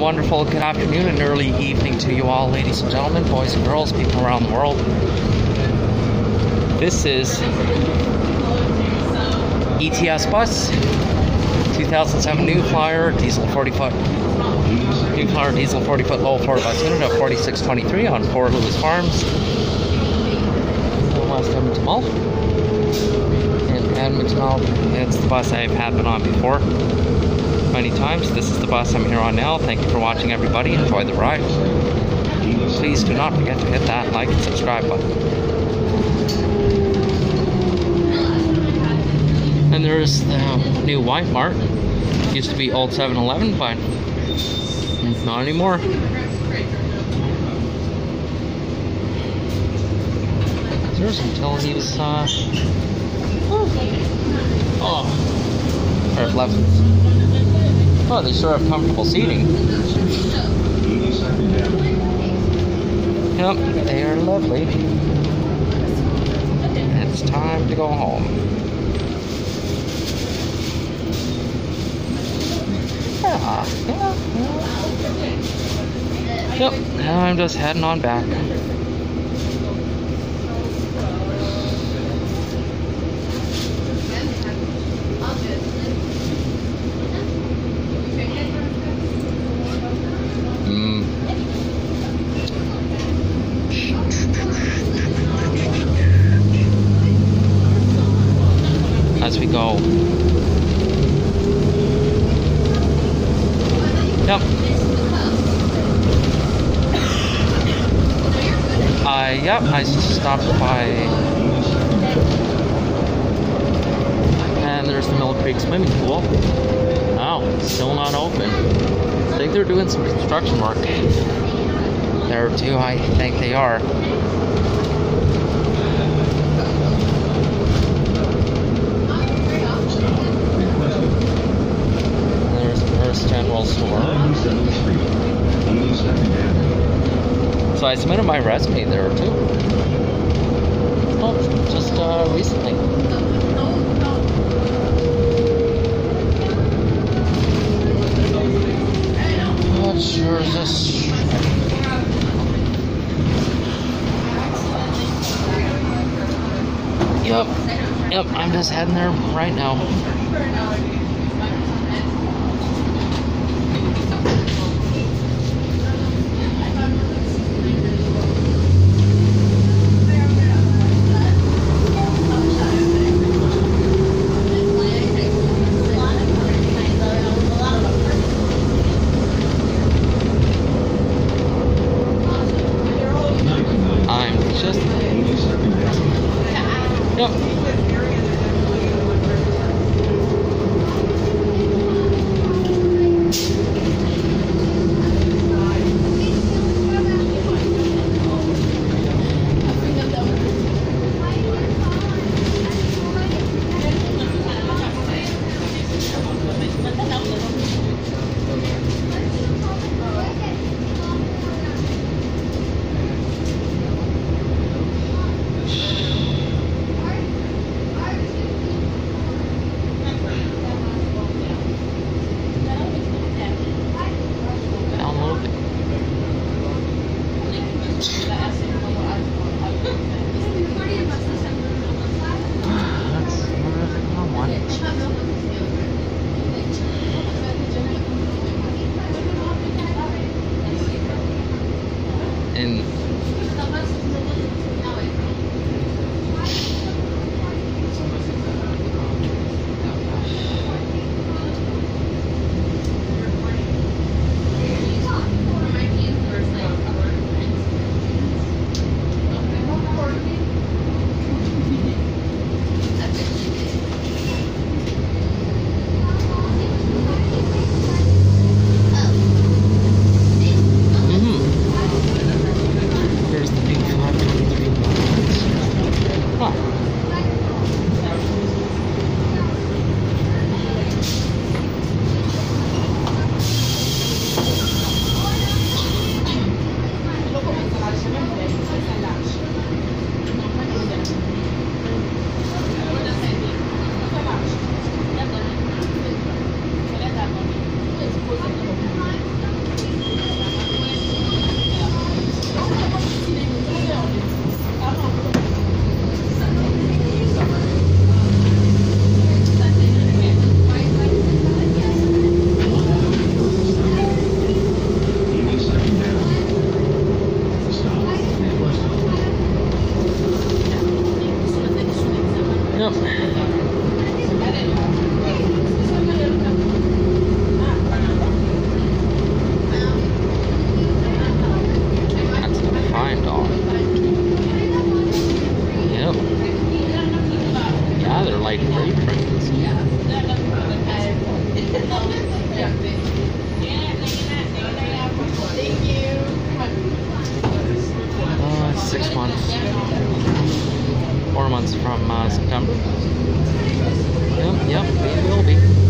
wonderful good afternoon and early evening to you all, ladies and gentlemen, boys and girls, people around the world. This is ETS Bus 2007 New Flyer Diesel 40 foot. New Flyer Diesel 40 foot low floor bus unit of 4623 on 4 Lewis Farms. West Edmonton Mall. In Edmonton Mall. It's the bus I've had been on before many times. This is the bus I'm here on now. Thank you for watching, everybody. Enjoy the ride. Please do not forget to hit that like and subscribe button. And there's the new White Mart. Used to be old 7-Eleven, but not anymore. There's some telling was, uh, oh, or left. Oh, they sure have comfortable seating. Yep, they are lovely. It's time to go home. Yeah, yeah, yeah. Yep, now I'm just heading on back. Uh, yep, I stopped by. And there's the Mill Creek swimming pool. Oh, still not open. I think they're doing some construction work there too. I think they are. I submitted my resume there too. Oh, just uh, recently. Yep, yep, I'm just heading there right now. like. Uh, six months. Four months from uh, September. Yep, yep, we will be.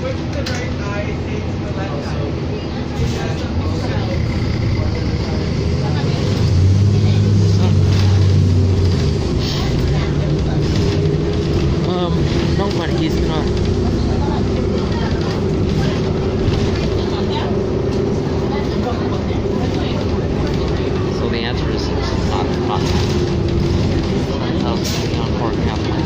great. Um, nobody. He's gonna. So the answer is it's not not. That was the encore Catholic.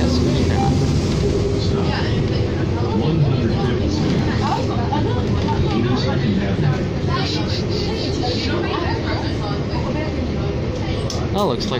Yes, we can. Stop. 105th Street. 82nd Avenue. Oh, looks like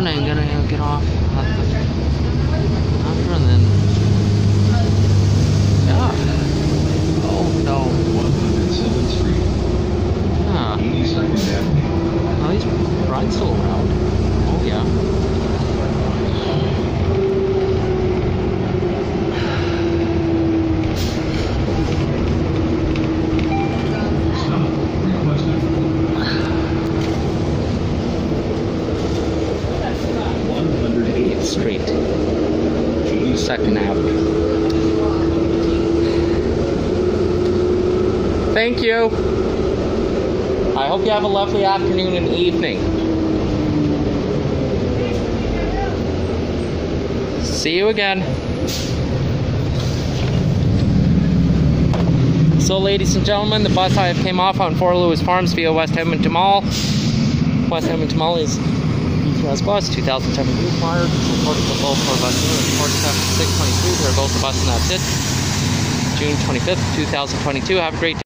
off at this one. I'm gonna get off after, and then yeah. Oh no. 107th Street. Huh. Oh, these rides still around. Oh yeah. Thank you. I hope you have a lovely afternoon and evening. See you again. So, ladies and gentlemen, the bus I have came off on 4 Lewis Farms via West Edmonton Mall. West Edmonton Mall is ETS bus 2007 Blue Flyer. Reported for both for bus 47 622. There goes the bus, and that's it. June 25th, 2022. Have a great day.